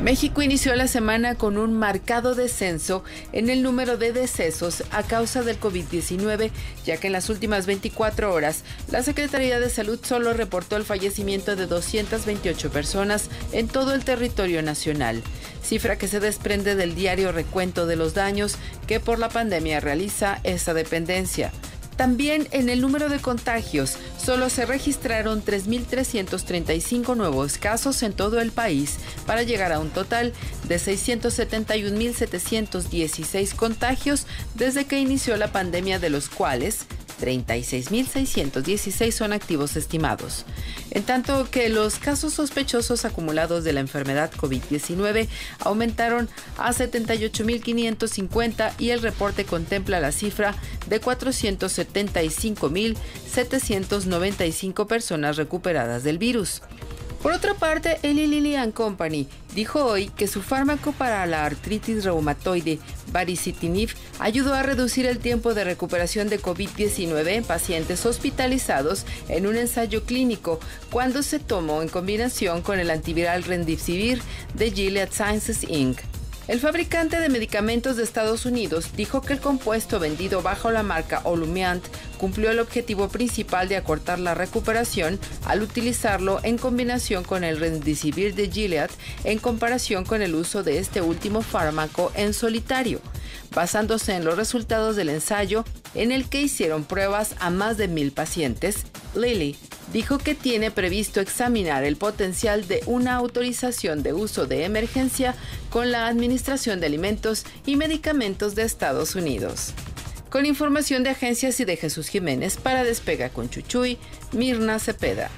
México inició la semana con un marcado descenso en el número de decesos a causa del COVID-19, ya que en las últimas 24 horas la Secretaría de Salud solo reportó el fallecimiento de 228 personas en todo el territorio nacional, cifra que se desprende del diario recuento de los daños que por la pandemia realiza esta dependencia. También en el número de contagios, solo se registraron 3.335 nuevos casos en todo el país para llegar a un total de 671.716 contagios desde que inició la pandemia, de los cuales 36.616 son activos estimados. En tanto que los casos sospechosos acumulados de la enfermedad COVID-19 aumentaron a 78.550 y el reporte contempla la cifra de 475.795 personas recuperadas del virus. Por otra parte, Eli Lilly Company dijo hoy que su fármaco para la artritis reumatoide, baricitinib, ayudó a reducir el tiempo de recuperación de COVID-19 en pacientes hospitalizados en un ensayo clínico cuando se tomó en combinación con el antiviral Remdesivir de Gilead Sciences Inc. El fabricante de medicamentos de Estados Unidos dijo que el compuesto vendido bajo la marca Olumiant cumplió el objetivo principal de acortar la recuperación al utilizarlo en combinación con el Remdesivir de Gilead en comparación con el uso de este último fármaco en solitario, basándose en los resultados del ensayo en el que hicieron pruebas a más de mil pacientes. Lilly dijo que tiene previsto examinar el potencial de una autorización de uso de emergencia con la Administración de Alimentos y Medicamentos de Estados Unidos. Con información de agencias y de Jesús Jiménez para Despega con Chuchuy, Mirna Cepeda.